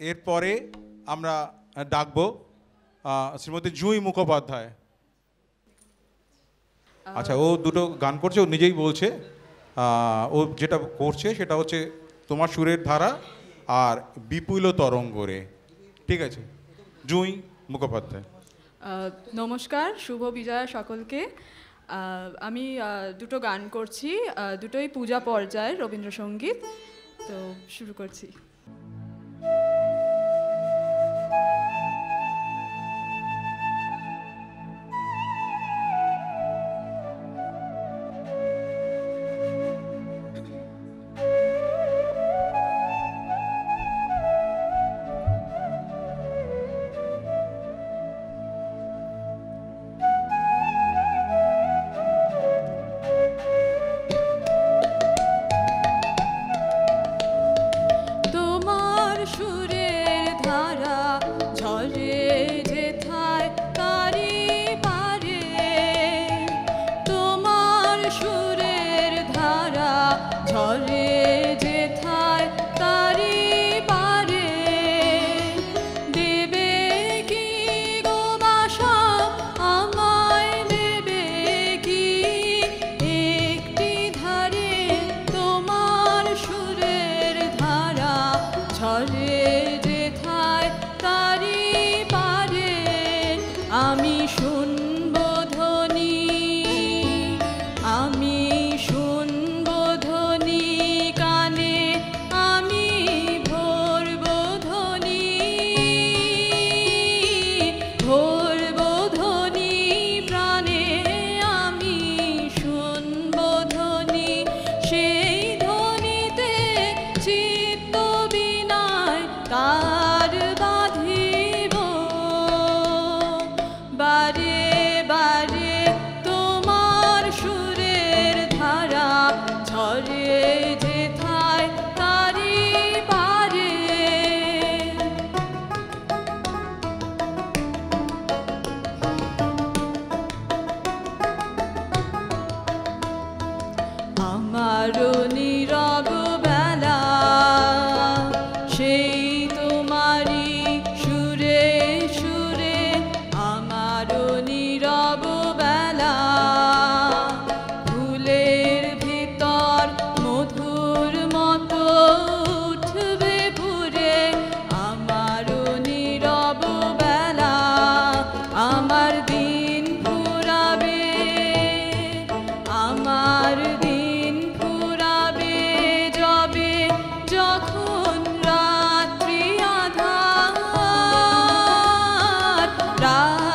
এরপরে আমরা ডাকবো শ্রীমতী জুঁই মুখোপাধ্যায়। আচ্ছা ও দুটো গান করছে ও নিজেই বলছে ও যেটা করছে সেটা হচ্ছে তোমার সুরের ধারা আর বিপুল তরঙ্গরে। ঠিক আছে জুঁই মুখোপাধ্যায়। নমস্কার শুভ বিজয়া সকলকে। আমি দুটো গান করছি দুটোই পূজা পর্যায়ের রবীন্দ্রসঙ্গীত। তো শুরু করছি। তারি পারে। দেবে কি আমায় দেবে কি? একটি ধারে তোমার সুরের ধারা তারি পারে। আমি শুনব আমি Ra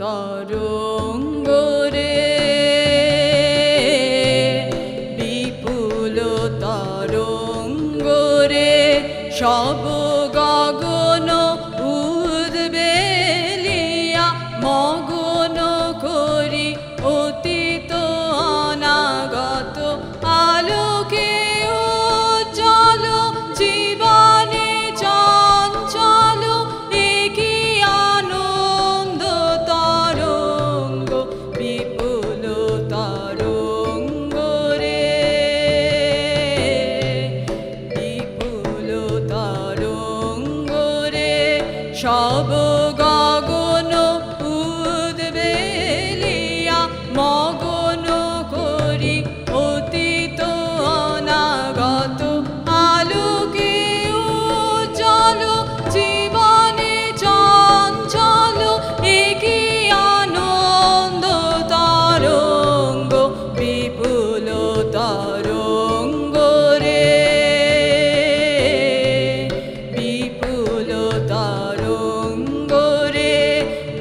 তরঙ্গ বিপুল তরঙ্গ সব গগন উদ্বেলিয়া মগন করি অতীত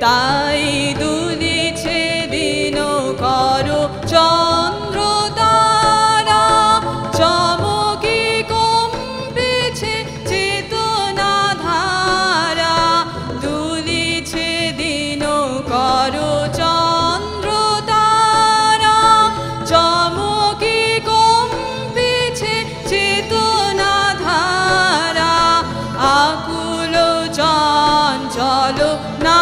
তাই দুলিছে দিন কর চন্দ্র তারা। চমকি কমবেছে চেতনা ধারা। দুলিছে দিন কর চন্দ্র তারা। চমকি কমবেছে চেতনা ধারা। আকুল চল না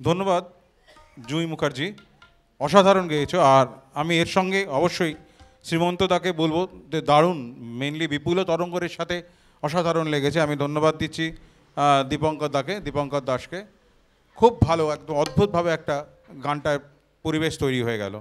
ধন্যবাদ, জুই মুখার্জি। অসাধারণ গেয়েছো, আর আমি এর সঙ্গে অবশ্যই শ্রীমন্ত দাকে বলব, যে দারুণ মেনলি বিপুল তরঙ্গরের সাথে অসাধারণ লেগেছে। আমি ধন্যবাদ দিচ্ছি দীপঙ্কর দাকে, দীপঙ্কর দাসকে। খুব ভালো, একদম অদ্ভুতভাবে একটা গানটার পরিবেশ তৈরি হয়ে গেল।